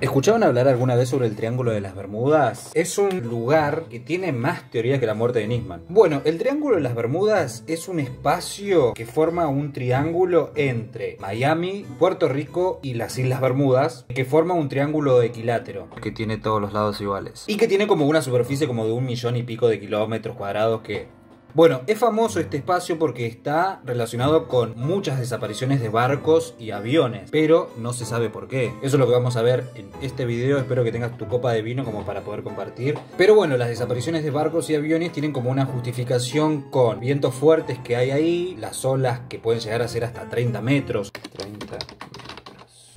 ¿Escucharon hablar alguna vez sobre el Triángulo de las Bermudas? Es un lugar que tiene más teorías que la muerte de Nisman. Bueno, el Triángulo de las Bermudas es un espacio que forma un triángulo entre Miami, Puerto Rico y las Islas Bermudas, que forma un triángulo equilátero, que tiene todos los lados iguales. Y que tiene como una superficie como de un millón y pico de kilómetros cuadrados que bueno, es famoso este espacio porque está relacionado con muchas desapariciones de barcos y aviones, pero no se sabe por qué. Eso es lo que vamos a ver en este video, espero que tengas tu copa de vino como para poder compartir. Pero bueno, las desapariciones de barcos y aviones tienen como una justificación con vientos fuertes que hay ahí, las olas que pueden llegar a ser hasta 30 metros. 30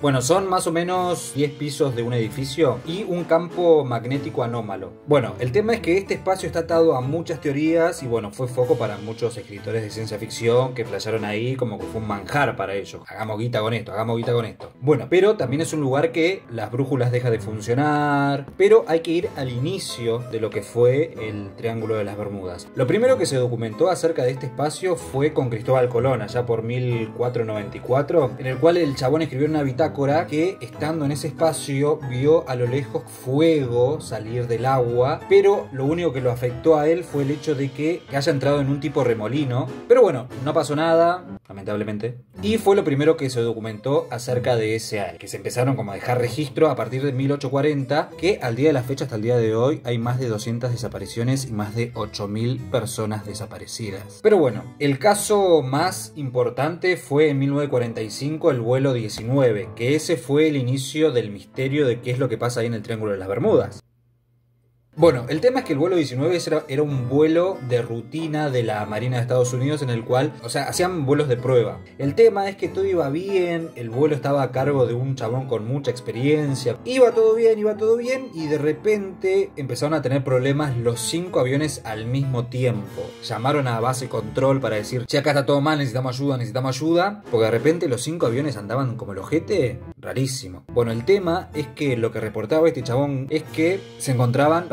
bueno, son más o menos 10 pisos de un edificio y un campo magnético anómalo. Bueno, el tema es que este espacio está atado a muchas teorías y bueno, fue foco para muchos escritores de ciencia ficción que flasharon ahí como que fue un manjar para ellos. Hagamos guita con esto, hagamos guita con esto. Bueno, pero también es un lugar que las brújulas dejan de funcionar, pero hay que ir al inicio de lo que fue el Triángulo de las Bermudas. Lo primero que se documentó acerca de este espacio fue con Cristóbal Colón, allá por 1494, en el cual el chabón escribió una bitácora que estando en ese espacio vio a lo lejos fuego salir del agua, pero lo único que lo afectó a él fue el hecho de que, haya entrado en un tipo remolino. Pero bueno, no pasó nada, lamentablemente. Y fue lo primero que se documentó acerca de ese área, que se empezaron como a dejar registro a partir de 1840, que al día de la fecha hasta el día de hoy hay más de 200 desapariciones y más de 8.000 personas desaparecidas. Pero bueno, el caso más importante fue en 1945 el vuelo 19, que ese fue el inicio del misterio de qué es lo que pasa ahí en el Triángulo de las Bermudas. Bueno, el tema es que el vuelo 19 era, un vuelo de rutina de la Marina de Estados Unidos en el cual, o sea, hacían vuelos de prueba. El tema es que todo iba bien, el vuelo estaba a cargo de un chabón con mucha experiencia. Iba todo bien, iba todo bien y de repente empezaron a tener problemas los cinco aviones al mismo tiempo. Llamaron a base control para decir, che, acá está todo mal, necesitamos ayuda, necesitamos ayuda. Porque de repente los cinco aviones andaban como el ojete, rarísimo. Bueno, el tema es que lo que reportaba este chabón es que se encontraban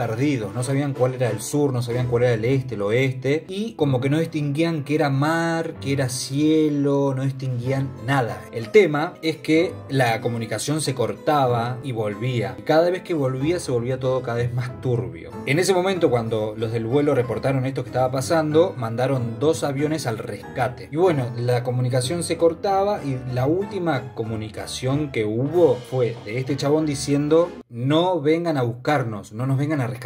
no sabían cuál era el sur, no sabían cuál era el este, el oeste, y como que no distinguían que era mar, que era cielo, no distinguían nada. El tema es que la comunicación se cortaba y volvía. cada vez que volvía se volvía todo cada vez más turbio. En ese momento cuando los del vuelo reportaron esto que estaba pasando, mandaron dos aviones al rescate. Y bueno, la comunicación se cortaba y la última comunicación que hubo fue de este chabón diciendo no vengan a buscarnos, no nos vengan a rescatar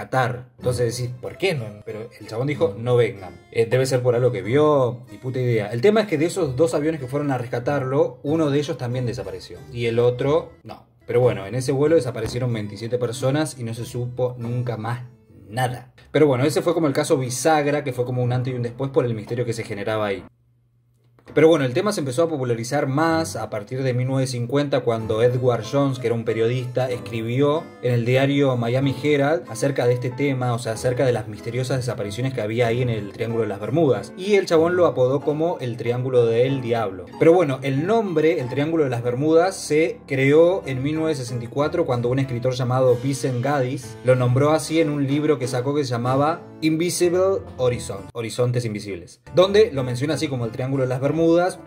entonces decís, ¿por qué no? Pero el chabón dijo, no vengan. Eh, debe ser por algo que vio, y puta idea. El tema es que de esos dos aviones que fueron a rescatarlo, uno de ellos también desapareció. Y el otro, no. Pero bueno, en ese vuelo desaparecieron 27 personas y no se supo nunca más nada. Pero bueno, ese fue como el caso bisagra, que fue como un antes y un después por el misterio que se generaba ahí. Pero bueno, el tema se empezó a popularizar más a partir de 1950 cuando Edward Jones, que era un periodista, escribió en el diario Miami Herald acerca de este tema, o sea, acerca de las misteriosas desapariciones que había ahí en el Triángulo de las Bermudas. Y el chabón lo apodó como el Triángulo del Diablo. Pero bueno, el nombre, el Triángulo de las Bermudas, se creó en 1964 cuando un escritor llamado Vincent Gaddis lo nombró así en un libro que sacó que se llamaba Invisible Horizon, Horizontes Invisibles, donde lo menciona así como el Triángulo de las Bermudas,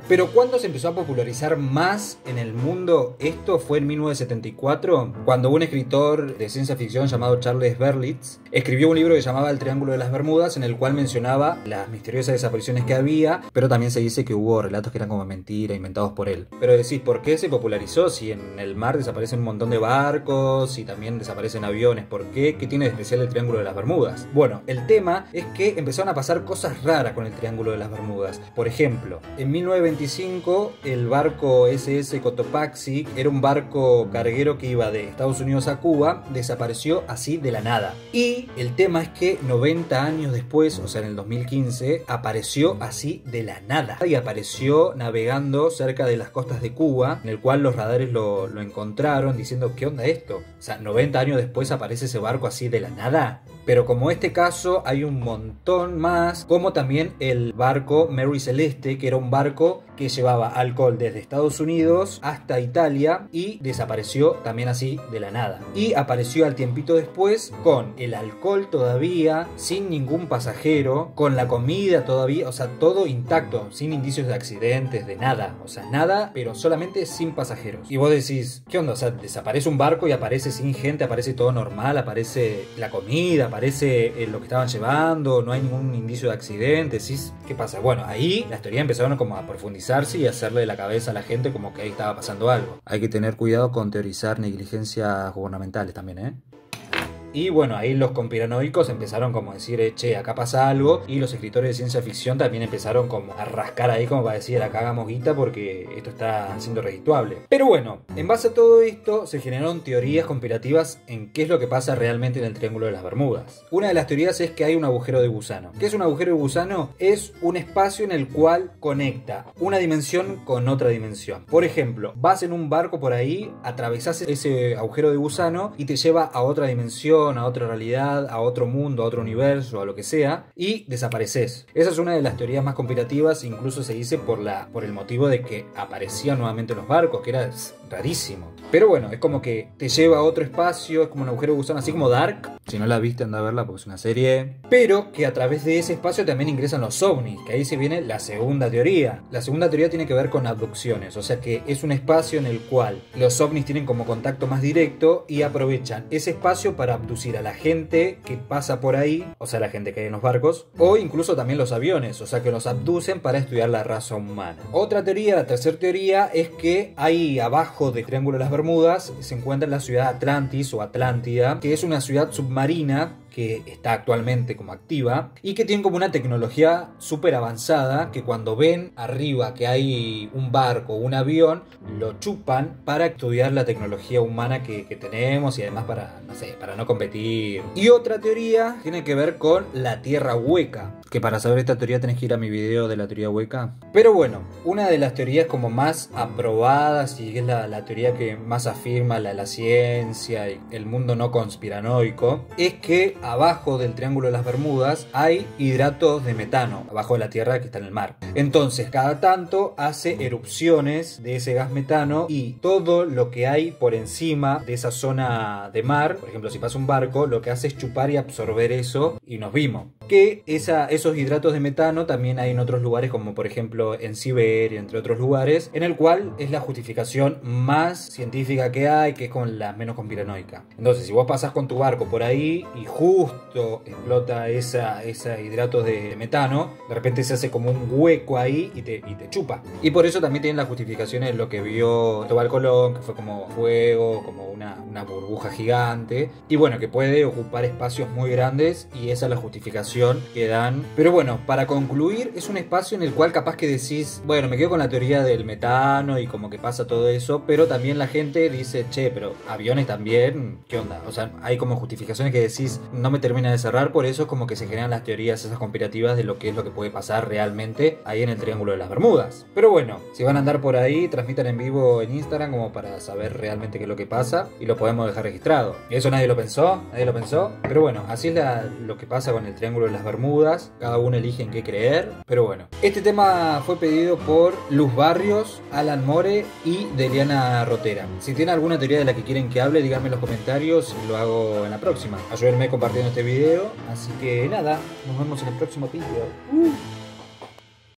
pero cuando se empezó a popularizar más en el mundo, esto fue en 1974, cuando un escritor de ciencia ficción llamado Charles Berlitz escribió un libro que llamaba El Triángulo de las Bermudas, en el cual mencionaba las misteriosas desapariciones que había, pero también se dice que hubo relatos que eran como mentira, inventados por él. Pero decís, ¿por qué se popularizó si en el mar desaparecen un montón de barcos y también desaparecen aviones? ¿Por qué? ¿Qué tiene de especial el Triángulo de las Bermudas? Bueno, el tema es que empezaron a pasar cosas raras con el Triángulo de las Bermudas. Por ejemplo, en 1925 el barco SS Cotopaxi era un barco carguero que iba de Estados Unidos a Cuba, desapareció así de la nada. Y el tema es que 90 años después, o sea en el 2015, apareció así de la nada. Y apareció navegando cerca de las costas de Cuba, en el cual los radares lo, lo encontraron diciendo, ¿qué onda esto? O sea, 90 años después aparece ese barco así de la nada. Pero como este caso hay un montón más, como también el barco Mary Celeste, que era un barco que llevaba alcohol desde Estados Unidos hasta Italia y desapareció también así de la nada. Y apareció al tiempito después con el alcohol todavía, sin ningún pasajero, con la comida todavía, o sea, todo intacto, sin indicios de accidentes, de nada. O sea, nada, pero solamente sin pasajeros. Y vos decís, ¿qué onda? O sea, desaparece un barco y aparece sin gente, aparece todo normal, aparece la comida, aparece eh, lo que estaban llevando, no hay ningún indicio de accidente. ¿sí? ¿Qué pasa? Bueno, ahí las teorías empezaron como a y hacerle la cabeza a la gente como que ahí estaba pasando algo. Hay que tener cuidado con teorizar negligencias gubernamentales también, ¿eh? Y bueno, ahí los conspiranoicos empezaron como a decir, eh, che, acá pasa algo. Y los escritores de ciencia ficción también empezaron como a rascar ahí como para decir, acá hagamos guita porque esto está siendo redituable. Pero bueno, en base a todo esto se generaron teorías conspirativas en qué es lo que pasa realmente en el Triángulo de las Bermudas. Una de las teorías es que hay un agujero de gusano. ¿Qué es un agujero de gusano? Es un espacio en el cual conecta una dimensión con otra dimensión. Por ejemplo, vas en un barco por ahí, atravesas ese agujero de gusano y te lleva a otra dimensión a otra realidad, a otro mundo, a otro universo, a lo que sea, y desapareces. Esa es una de las teorías más conspirativas, incluso se dice por, la, por el motivo de que aparecían nuevamente los barcos, que era rarísimo. Pero bueno, es como que te lleva a otro espacio, es como un agujero de gusano, así como Dark. Si no la viste, anda a verla porque es una serie. Pero que a través de ese espacio también ingresan los ovnis, que ahí se viene la segunda teoría. La segunda teoría tiene que ver con abducciones, o sea que es un espacio en el cual los ovnis tienen como contacto más directo y aprovechan ese espacio para abducir a la gente que pasa por ahí, o sea, la gente que hay en los barcos, o incluso también los aviones, o sea que los abducen para estudiar la raza humana. Otra teoría, la tercera teoría, es que ahí abajo del Triángulo de las Bermudas se encuentra la ciudad Atlantis o Atlántida, que es una ciudad submarina que está actualmente como activa y que tiene como una tecnología súper avanzada que cuando ven arriba que hay un barco o un avión lo chupan para estudiar la tecnología humana que, tenemos y además para, no competir. Y otra teoría tiene que ver con la tierra hueca, que para saber esta teoría tenés que ir a mi video de la teoría hueca. Pero bueno, una de las teorías como más aprobadas y es la, la teoría que más afirma la, la ciencia y el mundo no conspiranoico es que abajo del Triángulo de las Bermudas hay hidratos de metano, abajo de la Tierra que está en el mar. Entonces, cada tanto hace erupciones de ese gas metano y todo lo que hay por encima de esa zona de mar, por ejemplo, si pasa un barco, lo que hace es chupar y absorber eso y nos vimos. Que esa, esos hidratos de metano también hay en otros lugares, como por ejemplo en Siberia, entre otros lugares, en el cual es la justificación más científica que hay, que es con la menos conspiranoica. Entonces, si vos pasás con tu barco por ahí y justo explota esa, ese hidrato de metano, de repente se hace como un hueco ahí y te, y te chupa. Y por eso también tienen las justificaciones lo que vio Tobal Colón, que fue como fuego, como una, una burbuja gigante. Y bueno, que puede ocupar espacios muy grandes y esa es la justificación que dan. Pero bueno, para concluir, es un espacio en el cual capaz que decís, bueno, me quedo con la teoría del metano y como que pasa todo eso, pero también la gente dice, che, pero aviones también, ¿qué onda? O sea, hay como justificaciones que decís, no me termina de cerrar, por eso es como que se generan las teorías esas conspirativas de lo que es lo que puede pasar realmente ahí en el Triángulo de las Bermudas. Pero bueno, si van a andar por ahí, transmitan en vivo en Instagram como para saber realmente qué es lo que pasa y lo podemos dejar registrado. Eso nadie lo pensó, nadie lo pensó, pero bueno, así es lo que pasa con el Triángulo las Bermudas, cada uno elige en qué creer, pero bueno. Este tema fue pedido por Luz Barrios, Alan More y Deliana Rotera. Si tienen alguna teoría de la que quieren que hable, díganme en los comentarios y lo hago en la próxima. Ayúdenme compartiendo este video. Así que nada, nos vemos en el próximo video. Uh.